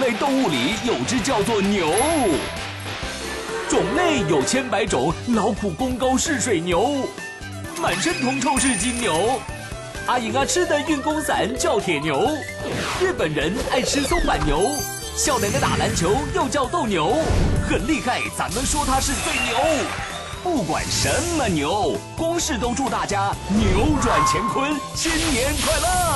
类动物里有只叫做牛种类有千百种劳苦功高是水牛满身铜臭是金牛。阿颖啊吃的运功伞叫铁牛。日本人爱吃松板牛。笑脸的打篮球又叫斗牛。很厉害咱们说他是最牛。不管什么牛公式都祝大家扭转乾坤新年快乐。